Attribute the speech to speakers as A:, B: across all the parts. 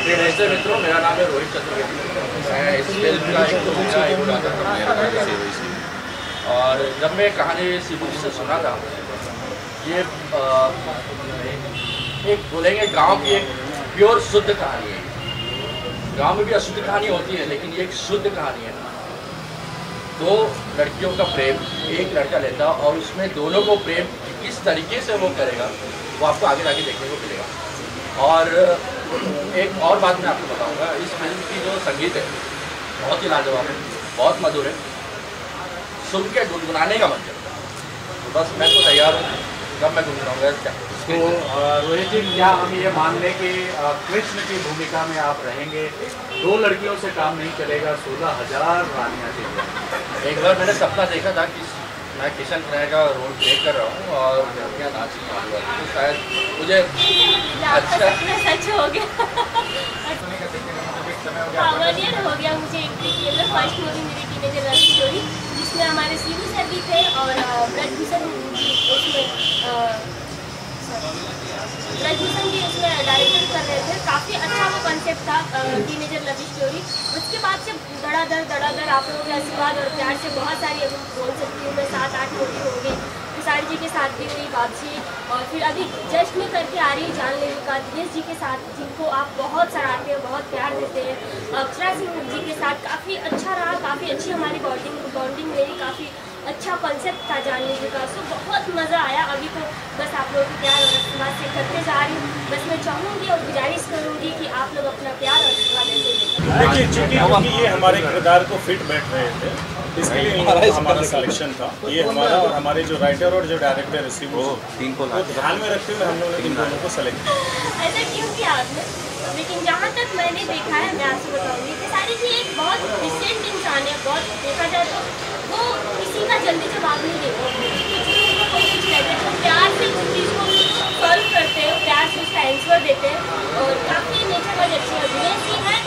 A: नमस्ते मित्रों मेरा नाम है रोहित चतुर्वेदी मैं इस फ़िल्म का एक था मेरा और जब मैं कहानी शिबू जी से सुना था ये एक बोलेंगे गाँव की एक प्योर शुद्ध कहानी है गाँव में भी अशुद्ध कहानी होती है लेकिन ये एक शुद्ध कहानी है दो लड़कियों का प्रेम एक लड़का लेता और उसमें दोनों को प्रेम किस तरीके से वो करेगा वो आपको आगे जाके देखने को मिलेगा और एक और बात मैं आपको बताऊँगा। इस फ़िल्म की जो संगीत है बहुत ही लाजवाब है बहुत मधुर है। सुन के गुनगुनाने का मन करता है। तो बस मैं तो तैयार हूँ। जब मैं गुनगुनाऊँगा क्या?
B: तो रोहित जी क्या हम ये मान लें कि कृष्ण की भूमिका में आप रहेंगे? दो लड़कियों से काम नहीं चलेगा सोलह हज़ार रानियाँ चाहिए
A: एक बार मैंने सपना देखा था कि मैं किशन खन्ना का रोल प्ले कर रहा हूँ और लड़कियाँ नाची चालू है। तो शायद मुझे अच्छा
C: सच हो गया। वन ईयर हो गया। मुझे एंट्री फ़र्स्ट मूवी मेरी टीनेजर लव स्टोरी जिसमें हमारे सीबू सर भी थे और ब्रजभूषण उसमें ब्रजभूषण जी उसमें डायरेक्टर रहे थे। काफ़ी अच्छा वो कॉन्सेप्ट था टीनेजर लव स्टोरी उसके बाद से धड़ाधड़ धड़ाधड़, आप लोगों के आशीर्वाद और प्यार से बहुत सारी अभी बोल सकती हूँ मैं, सात, आठ मूवी हो गई किसान जी के साथ भी हुई वापसी और फिर अभी जस्ट में करके आ रही जान लेने का। दिनेश जी के साथ जिनको आप बहुत सराहते हैं, बहुत प्यार देते हैं। अक्षरा सिंह जी के साथ काफ़ी अच्छा रहा, काफ़ी अच्छी हमारी बॉन्डिंग बॉन्डिंग रही, काफ़ी अच्छा कॉन्सेप्ट था जानने जी का। सो बहुत मज़ा आया। लोगों के प्यार और आशीर्वाद से करते जा रही हूँ। बस मैं चाहूँगी और गुजारिश करूँगी कि आप लोग अपना प्यार और आशीर्वाद देते
D: देखिए चूँकि क्योंकि ये हमारे किरदार को फिट बैठ रहे थे इसके लिए इन हमारा सिलेक्शन था। ये हमारा और हमारे जो राइटर और जो डायरेक्टर है शिव को ध्यान में रखते हुए हम लोगों ने इन दोनों को सेलेक्ट किया।
C: ऐसा क्यों किया आपने? लेकिन जहाँ तक मैंने देखा है मैं आपसे बताऊँगी कि सारी जी एक बहुत डिसेंट इंसान है बहुत देखा जाए तो वो किसी का जल्दी जवाब नहीं देते कुछ भी उनको कोई कुछ कहते तो प्यार से उस चीज़ को सॉल्व करते हैं प्यार से उसका हैं और काफ़ी नेचर वाले अच्छे हैं विनय सिंह है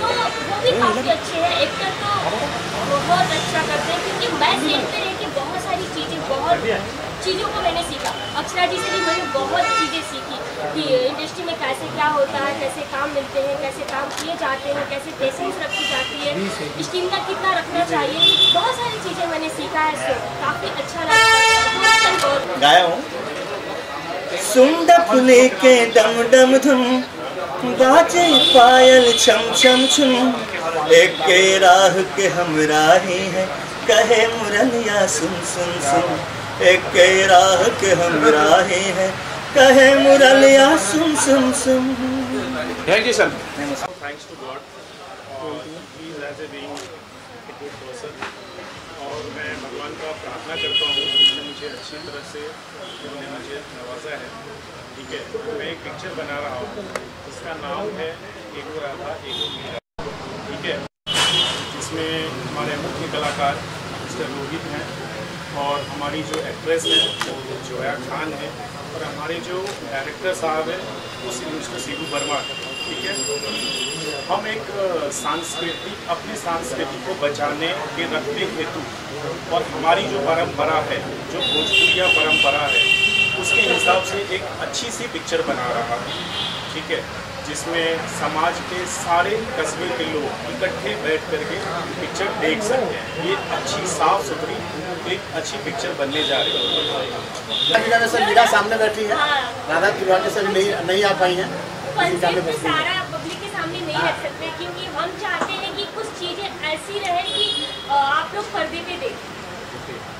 C: तो वो भी काफ़ी अच्छे हैं। एक्टर तो बहुत अच्छा करते हैं, क्योंकि मैं सेट पे रह के बहुत सारी चीज़ें, बहुत चीज़ों को मैंने सीखा। अक्षरा जी से भी मैंने बहुत चीज़ें सीखी कि इंडस्ट्री में कैसे क्या होता है, कैसे काम मिलते हैं, कैसे काम किए जाते हैं, कैसे पेशेंस रखी जाती है स्टीम का कितना रखना चाहिए, बहुत सारी चीज़ें मैंने सीखा है काफ़ी अच्छा लगा।
E: गाया हूँ। सुंद फुले के डम डम धुम बाजे पायल छम छम छुम एक के राह के हम राही हैं कहे मुरलिया सुन सुन सुन। एक के राह के हम राही हैं कहे मुरलिया सुन सुन सुन।
B: Thank you sir
D: thanks to God he as a being good person और मैं भगवान का प्रार्थना करता हूँ उन्होंने मुझे अच्छी तरह से, उन्होंने मुझे नवाजा है। ठीक है? मैं एक पिक्चर बना रहा हूँ। इसका नाम है एक राधा एक मीरा। ठीक है? जिसमें हमारे मुख्य कलाकार, मिस्टर रोहित हैं। और हमारी जो एक्ट्रेस है, वो जोया खान है और हमारे जो डायरेक्टर साहब हैं, वो मिस्टर सीबू वर्मा ठीक है? हम एक सांस्कृतिक, अपनी संस्कृति को बचाने के रखने हेतु और हमारी जो परंपरा है, जो भोजपुरिया परंपरा है, उसके हिसाब से एक अच्छी सी पिक्चर बना रहा है, ठीक है? जिसमें समाज के सारे कस्बे के लोग इकट्ठे बैठ करके पिक्चर देख सकते हैं। ये अच्छी साफ़ सुथरी एक अच्छी पिक्चर बनने जा रही है।
F: सर मीरा सामने बैठी है। राधा तिवारी सर नहीं नहीं आ पाई हैं।
C: सारा पब्लिक के सामने नहीं रख सकते क्योंकि हम चाहते हैं कि कुछ चीज़ें ऐसी रहे कि आप लोग पर्दे पे देखें।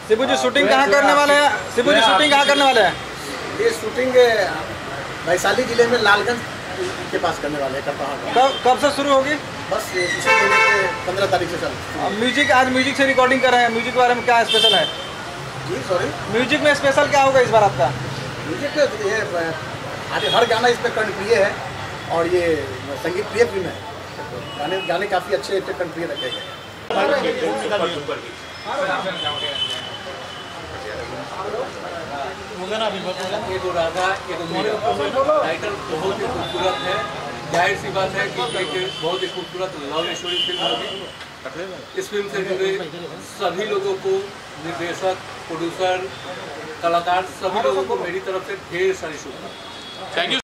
G: शिबू जी शूटिंग कहाँ करने वाले हैं? शिबू जी शूटिंग कहाँ करने वाले हैं?
F: ये शूटिंग वैशाली ज़िले में लालगंज के पास करने वाले हैं करता
G: कब कब से शुरू होगी?
F: बस इसी पंद्रह तारीख से चल।
G: म्यूज़िक आज म्यूज़िक से रिकॉर्डिंग कर रहे हैं। म्यूज़िक के बारे में क्या स्पेशल है?
F: जी सॉरी
G: म्यूज़िक में स्पेशल क्या होगा इस बार आपका?
F: म्यूज़िक ये आज हर गाना इसमें कर्णप्रिय है और ये संगीत प्रिय फ़िल्म है। गाने गाने काफ़ी अच्छे अच्छे कर्णप्रिय रखे गए
H: एगो राधा एगो मीरा टाइटल बहुत ही खूबसूरत है। ज़ाहिर सी बात है कि एक बहुत ही खूबसूरत लव स्टोरी फ़िल्म होगी। इस फ़िल्म से जुड़े सभी लोगों को निर्देशक प्रोड्यूसर कलाकार, सभी लोगों को मेरी तरफ़ से ढेर सारी शुभकामनाएँ। Thank you